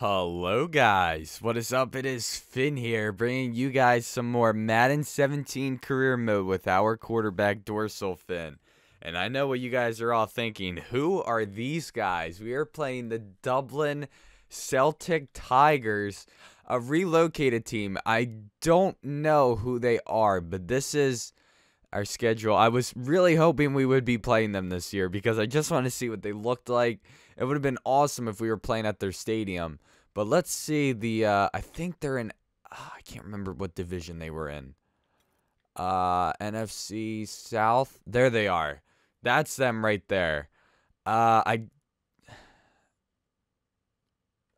Hello guys, what is up? It is Finn here, bringing you guys some more Madden 17 career mode with our quarterback Dorsal Finn. And I know what you guys are all thinking. Who are these guys? We are playing the Dublin Celtic Tigers, a relocated team. I don't know who they are, but this is our schedule. I was really hoping we would be playing them this year because I just want to see what they looked like. It would have been awesome if we were playing at their stadium. But let's see the uh, I think they're in uh, I can't remember what division they were in. Uh NFC South. There they are. That's them right there. Uh I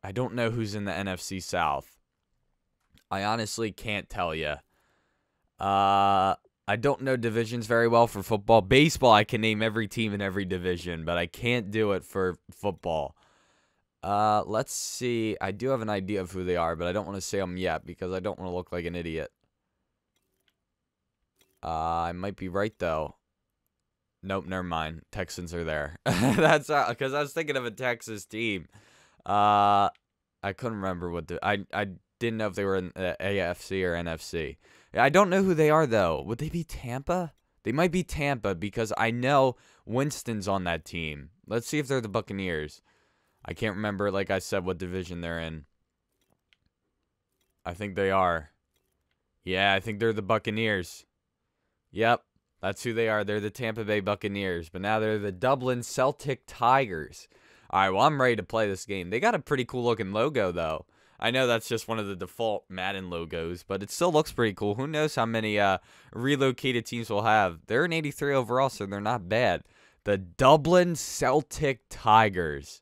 I don't know who's in the NFC South. I honestly can't tell you. Uh I don't know divisions very well for football. Baseball, I can name every team in every division, but I can't do it for football. Uh, let's see. I do have an idea of who they are, but I don't want to say them yet because I don't want to look like an idiot. Uh, I might be right though. Nope, never mind. Texans are there. That's because uh, I was thinking of a Texas team. Uh, I couldn't remember what the I I didn't know if they were in uh, AFC or NFC. I don't know who they are though. Would they be Tampa? They might be Tampa because I know Winston's on that team. Let's see if they're the Buccaneers. I can't remember, like I said, what division they're in. I think they are. Yeah, I think they're the Buccaneers. Yep, that's who they are. They're the Tampa Bay Buccaneers. But now they're the Dublin Celtic Tigers. All right, well, I'm ready to play this game. They got a pretty cool looking logo, though. I know that's just one of the default Madden logos, but it still looks pretty cool. Who knows how many uh, relocated teams will have? They're an 83 overall, so they're not bad. The Dublin Celtic Tigers.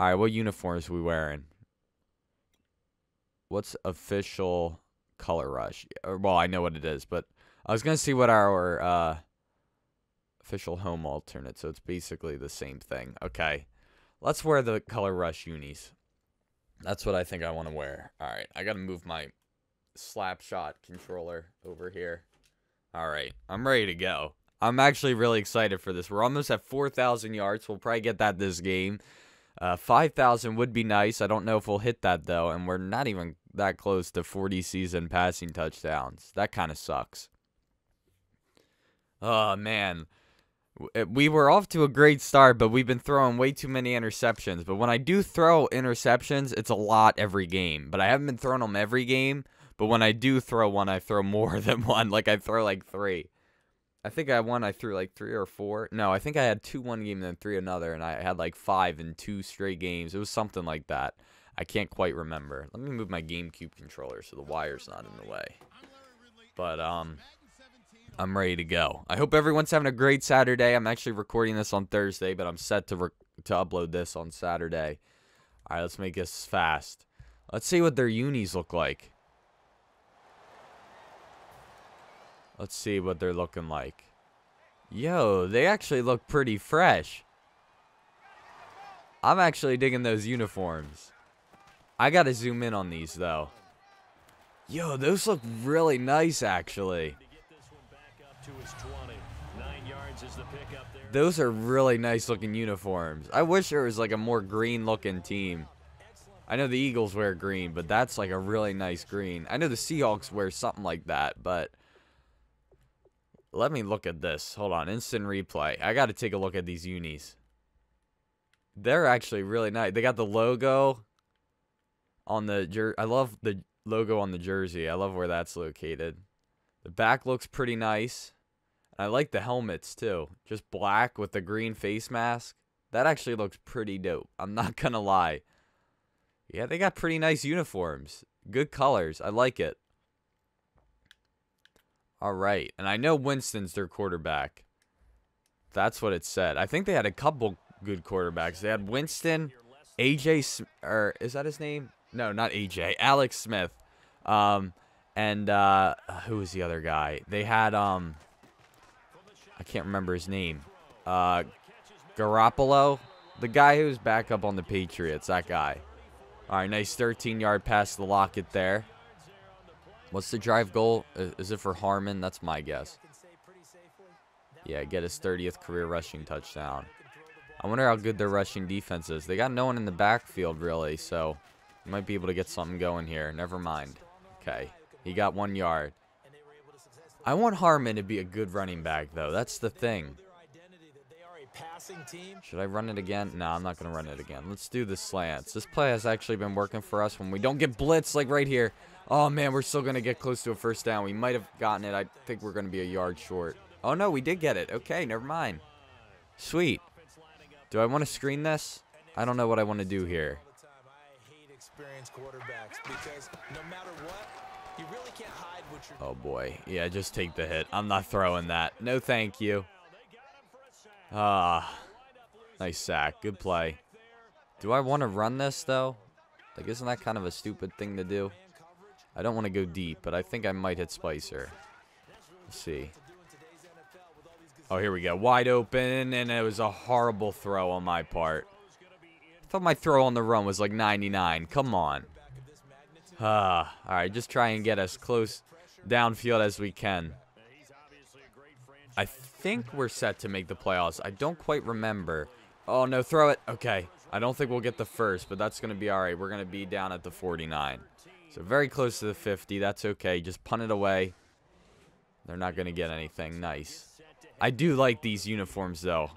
All right, what uniforms we wearing? What's official color rush? Well, I know what it is, but I was gonna see what our uh, official home alternate. So it's basically the same thing. Okay, let's wear the color rush unis. That's what I think I want to wear. All right, I got to move my slapshot controller over here. All right, I'm ready to go. I'm actually really excited for this. We're almost at 4,000 yards. We'll probably get that this game. Uh, 5,000 would be nice. I don't know if we'll hit that, though. And we're not even that close to 40 season passing touchdowns. That kind of sucks. Oh, man. Uh, we were off to a great start, but we've been throwing way too many interceptions. But when I do throw interceptions, it's a lot every game. But I haven't been throwing them every game. But when I do throw one, I throw more than one. Like I throw like three. I think I won. I threw like three or four. No, I think I had two one game and then three another, and I had like five in two straight games. It was something like that. I can't quite remember. Let me move my GameCube controller so the wire's not in the way. But um, I'm ready to go. I hope everyone's having a great Saturday. I'm actually recording this on Thursday, but I'm set to to upload this on Saturday. All right, let's make this fast. Let's see what their unis look like. Let's see what they're looking like. Yo, they actually look pretty fresh. I'm actually digging those uniforms. I gotta zoom in on these, though. Yo, those look really nice, actually. Those are really nice looking uniforms. I wish there was like a more green looking team. I know the Eagles wear green, but that's like a really nice green. I know the Seahawks wear something like that, but let me look at this. Hold on, instant replay. I got to take a look at these unis. They're actually really nice. They got the logo on the jer I love the logo on the jersey. I love where that's located. The back looks pretty nice. I like the helmets too. Just black with the green face mask. That actually looks pretty dope. I'm not going to lie. Yeah, they got pretty nice uniforms. Good colors. I like it. All right. And I know Winston's their quarterback. That's what it said. I think they had a couple good quarterbacks. They had Winston, AJ, or is that his name? No, not AJ. Alex Smith. Um, and uh, who was the other guy? They had um, I can't remember his name. Uh, Garoppolo, the guy who's back up on the Patriots, that guy. All right, nice 13-yard pass to Lockett there. What's the drive goal? Is it for Harmon? That's my guess. Yeah, get his 30th career rushing touchdown. I wonder how good their rushing defense is. They got no one in the backfield, really, so Might be able to get something going here. Never mind. Okay. He got one yard. I want Harmon to be a good running back, though. That's the thing. Should I run it again? No, I'm not going to run it again. Let's do the slants. This play has actually been working for us when we don't get blitz like right here. Oh, man, we're still going to get close to a first down. We might have gotten it. I think we're going to be a yard short. Oh, no, we did get it. Okay, never mind. Sweet. Do I want to screen this? I don't know what I want to do here. Oh boy. Yeah, just take the hit. I'm not throwing that. No thank you. Ah. Nice sack. Good play. Do I want to run this though? Like isn't that kind of a stupid thing to do? I don't want to go deep, but I think I might hit Spicer. Let's see. Oh, here we go. Wide open, and it was a horrible throw on my part. I thought my throw on the run was like 99. Come on. Ah, all right, just try and get as close downfield as we can. I think we're set to make the playoffs. I don't quite remember. Oh, no, throw it. Okay. I don't think we'll get the first, but that's going to be all right. We're going to be down at the 49. So very close to the 50. That's okay. Just punt it away. They're not going to get anything. Nice. I do like these uniforms, though.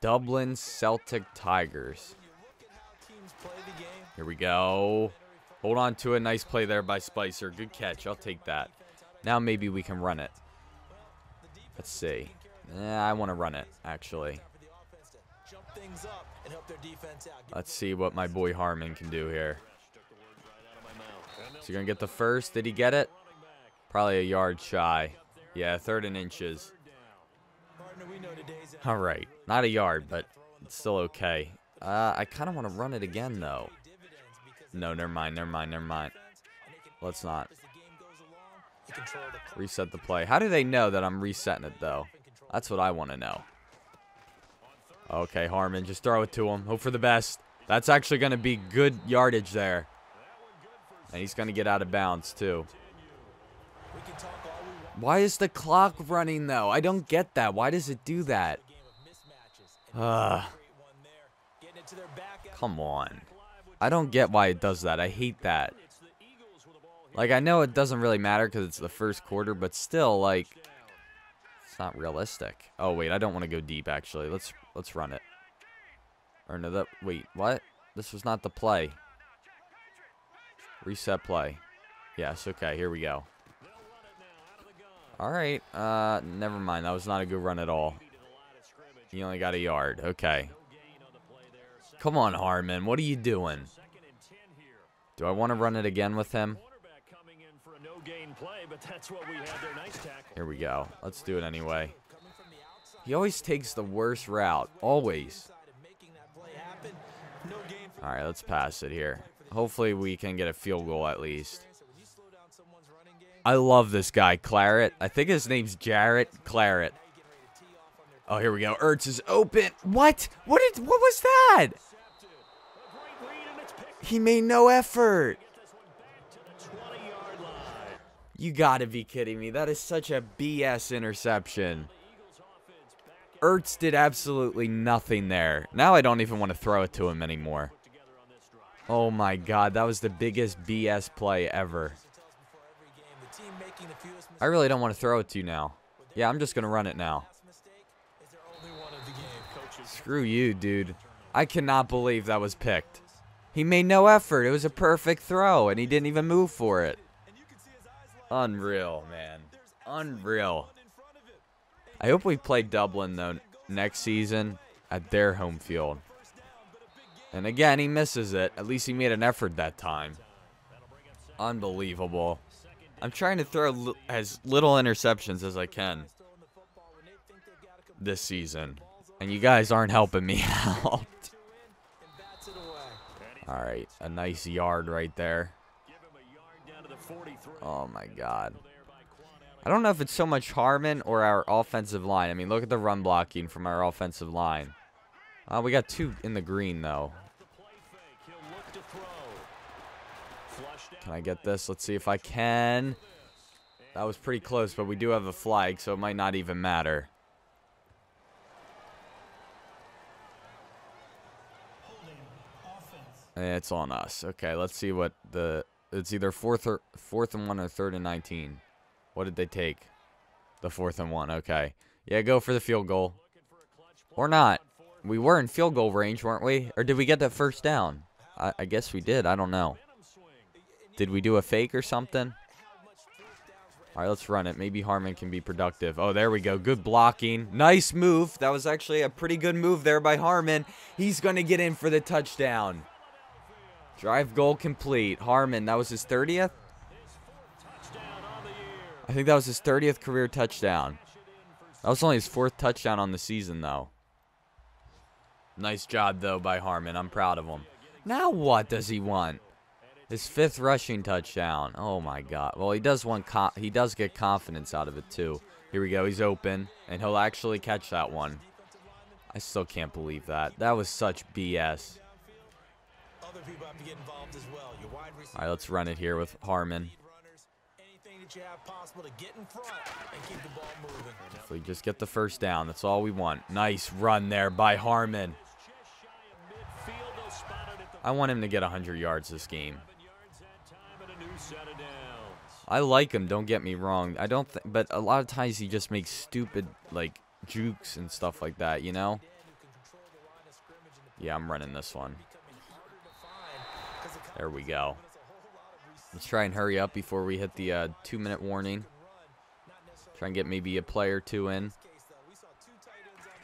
Dublin Celtic Tigers. Here we go. Hold on to a nice play there by Spicer. Good catch. I'll take that. Now maybe we can run it. Let's see. Yeah, I want to run it, actually. Let's see what my boy Harmon can do here. Is he going to get the first? Did he get it? Probably a yard shy. Yeah, third and inches. All right. Not a yard, but it's still okay. Uh, I kind of want to run it again, though. No, never mind, never mind, never mind. Let's not. Reset the play. How do they know that I'm resetting it, though? That's what I want to know. Okay, Harmon, just throw it to him. Hope for the best. That's actually going to be good yardage there. And he's going to get out of bounds, too. Why is the clock running, though? I don't get that. Why does it do that? Uh, come on. I don't get why it does that. I hate that. Like, I know it doesn't really matter because it's the first quarter, but still, like, it's not realistic. Oh, wait, I don't want to go deep, actually. Let's let's run it. Or no, that, wait, what? This was not the play. Reset play. Yes, okay, here we go. All right. Uh, never mind. That was not a good run at all. He only got a yard. Okay. Come on, Harmon. What are you doing? Do I want to run it again with him? Here we go. Let's do it anyway. He always takes the worst route. Always. All right, let's pass it here. Hopefully we can get a field goal at least. I love this guy, Claret. I think his name's Jarrett Claret. Oh, here we go. Ertz is open. What? What did? What was that? He made no effort. You gotta be kidding me. That is such a BS interception. Ertz did absolutely nothing there. Now I don't even want to throw it to him anymore. Oh my god, that was the biggest BS play ever. I really don't want to throw it to you now. Yeah, I'm just going to run it now. Screw you, dude. I cannot believe that was picked. He made no effort. It was a perfect throw, and he didn't even move for it. Unreal, man. Unreal. I hope we play Dublin, though, next season at their home field. And again, he misses it. At least he made an effort that time. Unbelievable. I'm trying to throw as little interceptions as I can this season. And you guys aren't helping me out. All right, a nice yard right there. Oh, my God. I don't know if it's so much Harmon or our offensive line. I mean, look at the run blocking from our offensive line. Uh, we got two in the green, though. Can I get this? Let's see if I can. That was pretty close, but we do have a flag, so it might not even matter. It's on us. Okay, let's see what the it's either fourth or fourth and one or third and 19. What did they take? The fourth and one. Okay. Yeah, go for the field goal. Or not. We were in field goal range, weren't we? Or did we get that first down? I, I guess we did. I don't know. Did we do a fake or something? All right, let's run it. Maybe Harmon can be productive. Oh, there we go. Good blocking. Nice move. That was actually a pretty good move there by Harmon. He's going to get in for the touchdown. Drive goal complete. Harmon, that was his 30th? I think that was his 30th career touchdown. That was only his fourth touchdown on the season, though. Nice job, though, by Harmon. I'm proud of him. Now what does he want? His fifth rushing touchdown. Oh, my God. Well, he does want he does get confidence out of it, too. Here we go. He's open, and he'll actually catch that one. I still can't believe that. That was such BS. All right, let's run it here with Harmon. If we just get the first down, that's all we want. Nice run there by Harmon. I want him to get 100 yards this game. I like him, don't get me wrong. I don't but a lot of times he just makes stupid like jukes and stuff like that, you know? Yeah, I'm running this one. There we go. Let's try and hurry up before we hit the uh, two-minute warning. Try and get maybe a play or two in.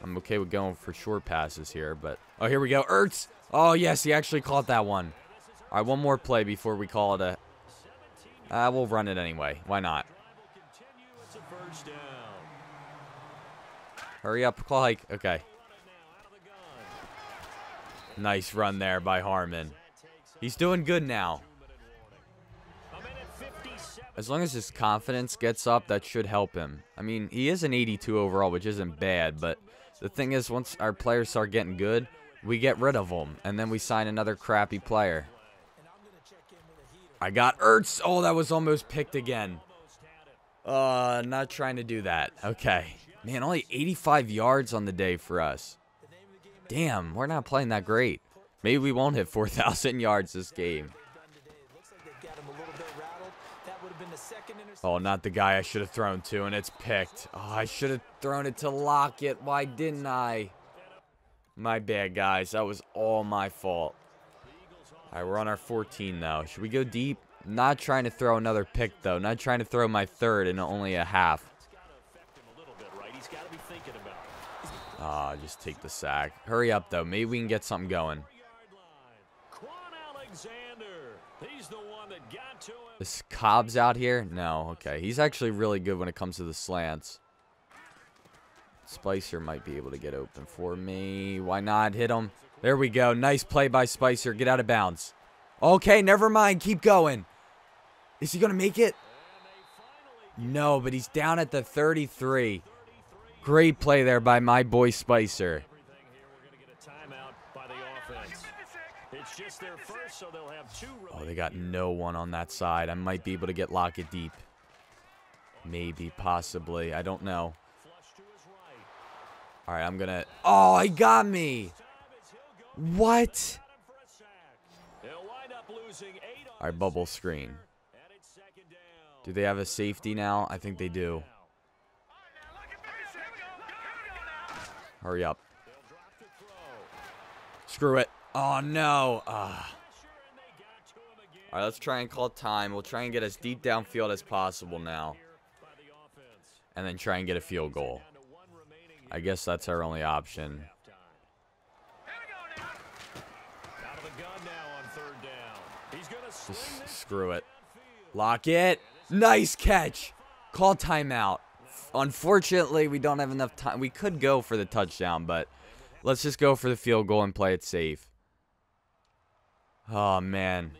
I'm okay with going for short passes here, but... Oh, here we go. Ertz! Oh, yes, he actually caught that one. All right, one more play before we call it a... Uh, we'll run it anyway. Why not? Hurry up, Clyke. Okay. Nice run there by Harmon. He's doing good now. As long as his confidence gets up, that should help him. I mean, he is an 82 overall, which isn't bad, but the thing is, once our players start getting good, we get rid of them, and then we sign another crappy player. I got Ertz. Oh, that was almost picked again. Uh, not trying to do that. Okay. Man, only 85 yards on the day for us. Damn, we're not playing that great. Maybe we won't hit 4,000 yards this game. Oh, not the guy I should have thrown to, and it's picked. Oh, I should have thrown it to Lockett. Why didn't I? My bad, guys. That was all my fault. All right, we're on our 14 now. Should we go deep? Not trying to throw another pick, though. Not trying to throw my third in only a half. Ah, oh, just take the sack. Hurry up, though. Maybe we can get something going. This Cobb's out here? No, okay. He's actually really good when it comes to the slants. Spicer might be able to get open for me. Why not? Hit him. There we go. Nice play by Spicer. Get out of bounds. Okay, never mind. Keep going. Is he going to make it? No, but he's down at the 33. Great play there by my boy Spicer. Oh, they got no one on that side. I might be able to get Lockett deep. Maybe, possibly. I don't know. All right, I'm going to... Oh, he got me. What? All right, bubble screen. Do they have a safety now? I think they do. Hurry up. Screw it. Oh, no. Uh. All right, let's try and call time. We'll try and get as deep downfield as possible now. And then try and get a field goal. I guess that's our only option. Screw it. Lockett. Nice catch. Call timeout. Unfortunately, we don't have enough time. We could go for the touchdown, but let's just go for the field goal and play it safe. Oh, man.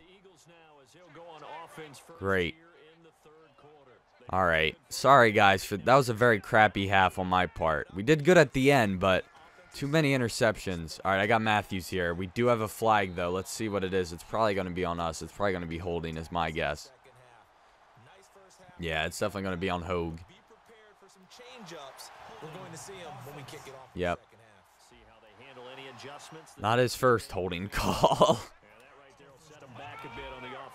Great. All right. Sorry, guys. For That was a very crappy half on my part. We did good at the end, but too many interceptions. All right, I got Matthews here. We do have a flag, though. Let's see what it is. It's probably going to be on us. It's probably going to be holding is my guess. Yeah, it's definitely going to be on Hogue. Yep. Not his first holding call.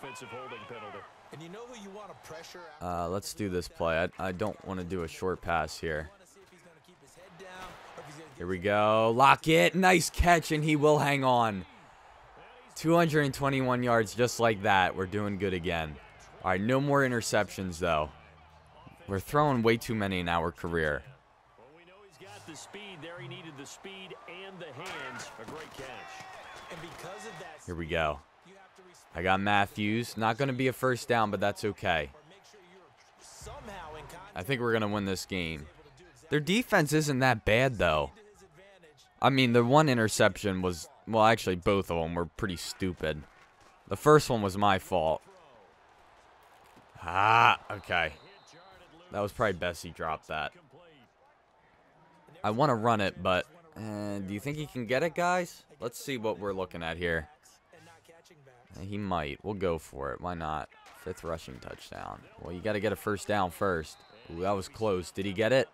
Offensive holding penalty. And you know who you want to pressure? Uh, let's do this play. I, I don't want to do a short pass here. want to see if he's going to keep his head down or if he's going to Here we go. Lockett. Nice catch, and he will hang on. 221 yards just like that. We're doing good again. All right, no more interceptions, though. We're throwing way too many in our career. Well, we know he's got the speed there. He needed the speed and the hands. A great catch. And because of that, Here we go. you have to respect I got Matthews. Not going to be a first down, but that's okay. I think we're going to win this game. Their defense isn't that bad, though. I mean, the one interception was, well, actually, both of them were pretty stupid. The first one was my fault. Ah, okay. That was probably best he dropped that. I want to run it, but uh, do you think he can get it, guys? Let's see what we're looking at here. He might. We'll go for it. Why not? Fifth rushing touchdown. Well, you got to get a first down first. Ooh, that was close. Did he get it?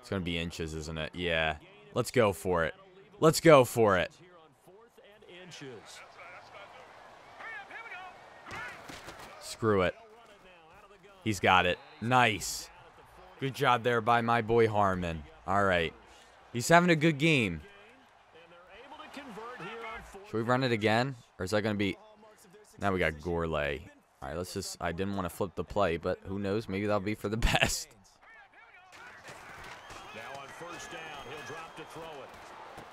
It's going to be inches, isn't it? Yeah. Let's go for it. Let's go for it. Screw it. He's got it. Nice. Good job there by my boy Harmon. All right. He's having a good game. Should we run it again? Or is that going to be... Now we got Gourlay. All right, let's just... I didn't want to flip the play, but who knows? Maybe that'll be for the best. Now on first down, he'll drop to throw it.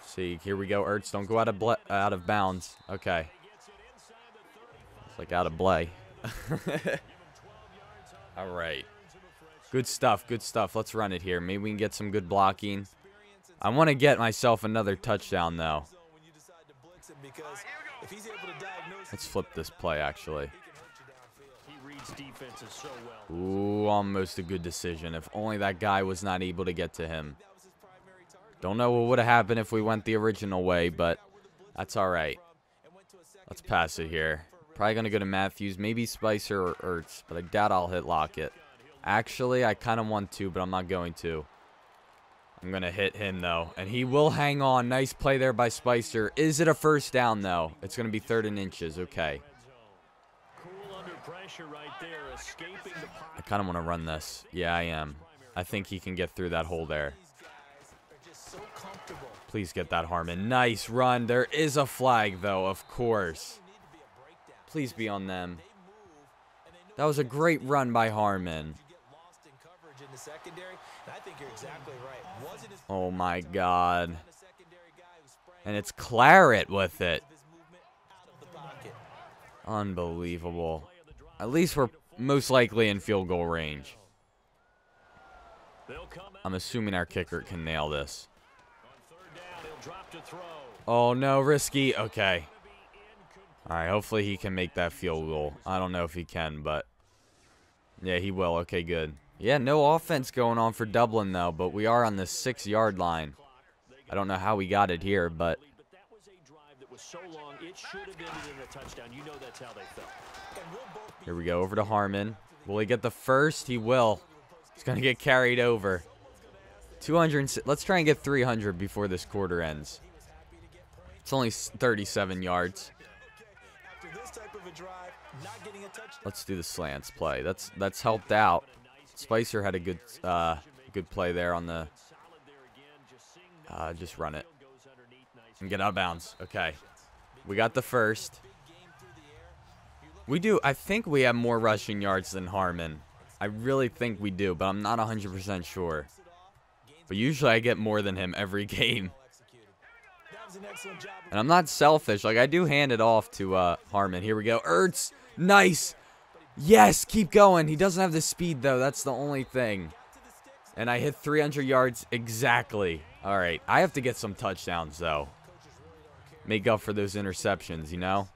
See, here we go. Ertz, don't go out of ble- out of bounds. Okay. Gets it inside the 30. It's like out of play. All right. Good stuff. Good stuff. Let's run it here. Maybe we can get some good blocking. I want to get myself another touchdown, though. Zone when you decide to blitz him because if he's able to diagnose Let's flip this play, actually. he can hurt you downfield. He reads defenses so well. Ooh, almost a good decision. If only that guy was not able to get to him. That was his primary target. Don't know what would have happened if we went the original way, but that's all right. And went to a second Let's pass it here. Probably going to go to Matthews, maybe Spicer or Ertz, but I doubt I'll hit Lockett. Actually, I kind of want to, but I'm not going to. I'm going to hit him, though, and he will hang on. Nice play there by Spicer. Is it a first down, though? It's going to be third and inches. Okay. I kind of want to run this. Yeah, I am. I think he can get through that hole there. Please get that, Harmon. Nice run. There is a flag, though, of course. Please be on them. That was a great run by Harmon. you get lost in coverage in the secondary. And I think you're exactly right. Wasn't his Oh my god. a secondary guy who sprang And it's Claret with it. of his movement out of the pocket. Unbelievable. At least we're most likely in field goal range. They'll come out I'm assuming our kicker can nail this. on third down. He'll drop to throw. Oh no, risky. Okay. All right, hopefully he can make that field goal. I don't know if he can, but yeah, he will. Okay, good. Yeah, no offense going on for Dublin though, but we are on the 6-yard line. I don't know how we got it here, but But that was a drive that was so long, it should have ended in a touchdown. You know that's how they felt. And we'll both be Here we go over to Harmon. Will he get the first? He will. He's going to get carried over. 200. Let's try and get 300 before this quarter ends. It's only 37 yards. after this type of a drive, not getting a touchdown. Let's do the slants play. That's that's helped out. Spicer had a good uh, good play there on the. Uh, just run it and get out of bounds. Okay, we got the first. We do. I think we have more rushing yards than Harmon. I really think we do, but I'm not 100% sure. But usually I get more than him every game. And I'm not selfish. Like, I do hand it off to uh, Harmon. Here we go. Ertz. Nice. Yes, keep going. He doesn't have the speed, though. That's the only thing. And I hit 300 yards exactly. All right. I have to get some touchdowns, though. Make up for those interceptions, you know?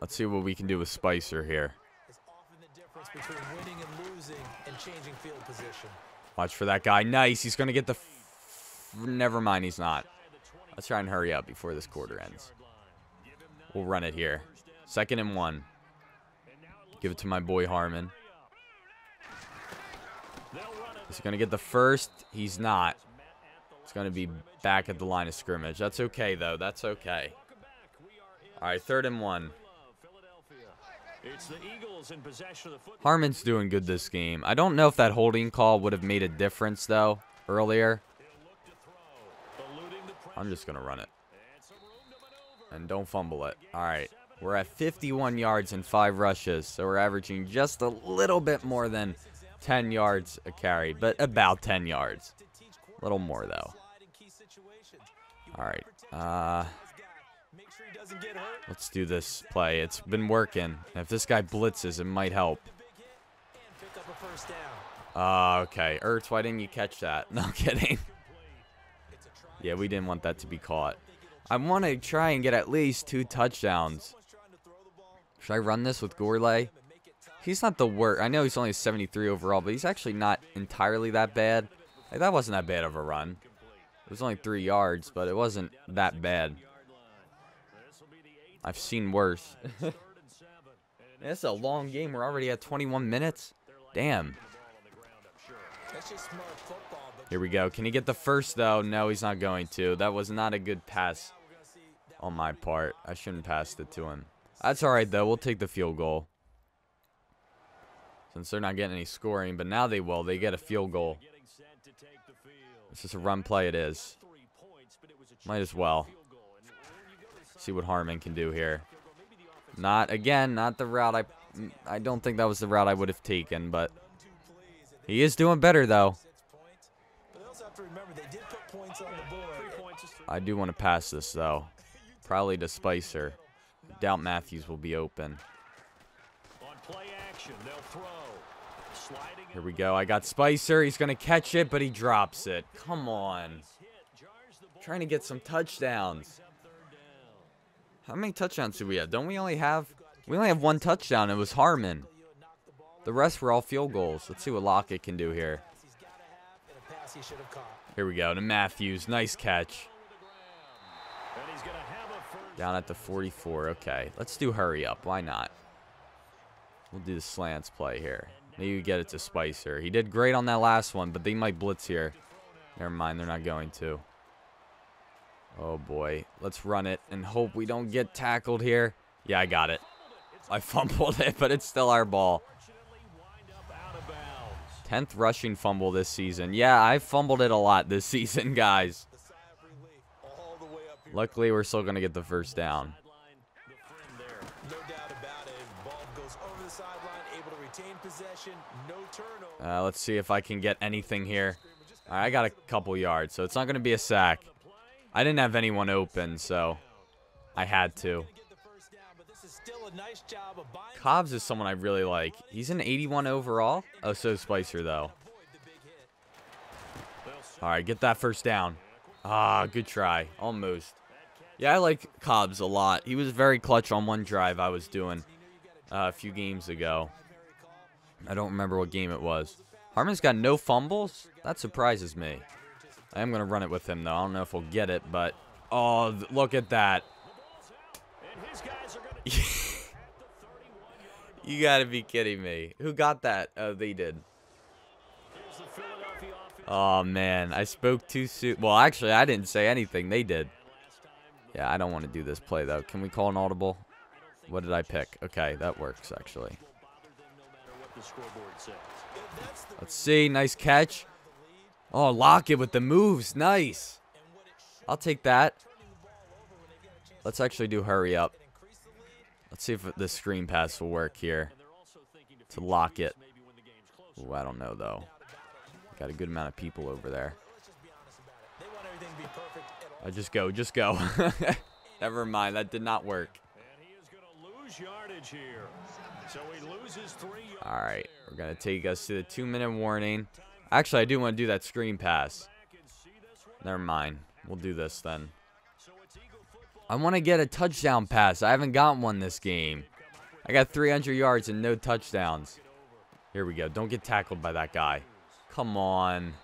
Let's see what we can do with Spicer here. Watch for that guy. Nice. He's going to get the... Never mind, he's not. Let's try and hurry up before this quarter ends. We'll run it here. Second and one. Give it to my boy Harmon. Is he going to get the first? He's not. It's going to be back at the line of scrimmage. That's okay, though. That's okay. All right, third and one. Harmon's doing good this game. I don't know if that holding call would have made a difference, though, earlier. I'm just going to run it. And don't fumble it. All right. We're at 51 yards and five rushes, so we're averaging just a little bit more than 10 yards a carry, but about 10 yards. A little more, though. All right. Uh, let's do this play. It's been working. If this guy blitzes, it might help. Uh, okay. Ertz, why didn't you catch that? No kidding. Yeah, we didn't want that to be caught. I want to try and get at least two touchdowns. Someone's trying to throw the ball. Should I run this with Gourlay? He's not the worst. I know he's only 73 overall, but he's actually not entirely that bad. Like, that wasn't that bad of a run. It was only three yards, but it wasn't that bad. I've seen worse. This is a long game. We're already at 21 minutes. Damn. Here we go. Can he get the first, though? No, he's not going to. That was not a good pass on my part. I shouldn't pass it to him. That's all right, though. We'll take the field goal. Since they're not getting any scoring, but now they will. They get a field goal. It's just a run play it is. Might as well. See what Harmon can do here. Not, again, not the route I... I don't think that was the route I would have taken, but he is doing better, though. I do want to pass this, though. Probably to Spicer. Doubt Matthews will be open. On play action, they'll throw. Sliding Here we go. I got Spicer. He's going to catch it, but he drops it. Come on. Trying to get some touchdowns. Up third down. How many touchdowns do we have? Don't we only have... We only have one touchdown. It was Harmon. The rest were all field goals. Let's see what Lockett can do here. Pass he's got to have and a pass he should have caught. Here we go to Matthews. Nice catch. And he's gonna have a first. Down at the 44. Okay. Let's do hurry up. Why not? We'll do the slants play here. Maybe we get it to Spicer. He did great on that last one, but they might blitz here. Never mind. They're not going to. Oh, boy. Let's run it and hope we don't get tackled here. Yeah, I got it. I fumbled it, but it's still our ball. Fortunately, wind up out of bounds. 10th rushing fumble this season. Yeah, I fumbled it a lot this season, guys. The sigh of relief all the way up here. Luckily, we're still going to get the first down. Sideline, the friend there. No doubt about it. Ball goes over the sideline, able to retain possession, no turnover. Uh, let's see if I can get anything here. Right, I got a couple yards, so it's not going to be a sack. I didn't have anyone open, so I had to. Get the first down, but this is still a nice job of buying Cobbs is someone I really like. He's an 81 overall. Oh, so Spicer, though. avoid the big hit. All right, get that first down. Ah, good try. Almost. Yeah, I like Cobbs a lot. He was very clutch on one drive I was doing uh, a few games ago. I don't remember what game it was. Harmon's got no fumbles? That surprises me. I am going to run it with him, though. I don't know if we'll get it, but... Oh, look at that. And his guys are gonna at the 31 yard You got to be kidding me. Who got that? Oh, they did. Oh, man. I spoke too soon. Well, actually, I didn't say anything. They did. Yeah, I don't want to do this play, though. Can we call an audible? What did I pick? Okay, that works, actually. Let's see. Nice catch. Oh, Lockett with the moves. Nice. I'll take that. Let's actually do hurry up. Let's see if the screen pass will work here. To Lockett. Ooh, I don't know, though. Got a good amount of people over there. Uh, just go. Just go. Never mind. That did not work. And he is going to lose yardage here. So he loses three yards. All right. We're going to take us to the two-minute warning. Actually, I do want to do that screen pass. Back and see this one. Never mind. We'll do this then. So it's Eagle football. I want to get a touchdown pass. I haven't gotten one this game. I got 300 yards and no touchdowns. Here we go. Don't get tackled by that guy. Come on.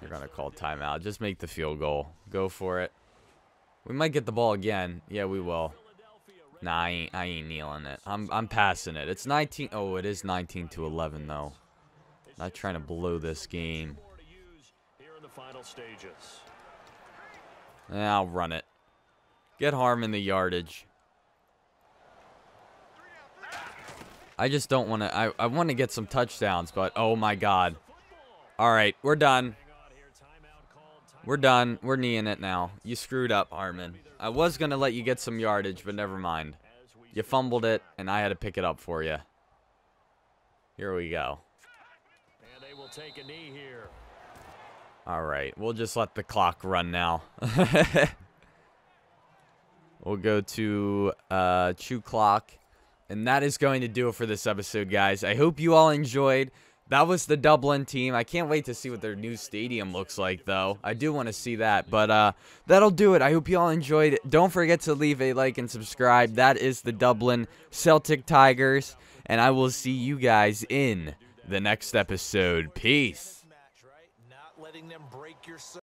You're going to call timeout. Just make the field goal. Go for it. We might get the ball again. Yeah, we will. Nah, I ain't, I ain't kneeling it. I'm, I'm passing it. It's 19. Oh, it is 19 to 11, though. Not trying to blow this game. In. Eh, I'll run it. Get Harmon the yardage. I just don't want to. I, I want to get some touchdowns, but oh my god. All right, we're done. We're done. We're kneeing it now. You screwed up, Harmon. I was going to let you get some yardage, but never mind. You fumbled it, and I had to pick it up for you. Here we go. And they will take a knee here. All right, we'll just let the clock run now. we'll go to uh, Chew Clock. And that is going to do it for this episode, guys. I hope you all enjoyed. That was the Dublin team. I can't wait to see what their new stadium looks like, though. I do want to see that. But uh, that'll do it. I hope you all enjoyed it. Don't forget to leave a like and subscribe. That is the Dublin Celtic Tigers. And I will see you guys in the next episode. Peace.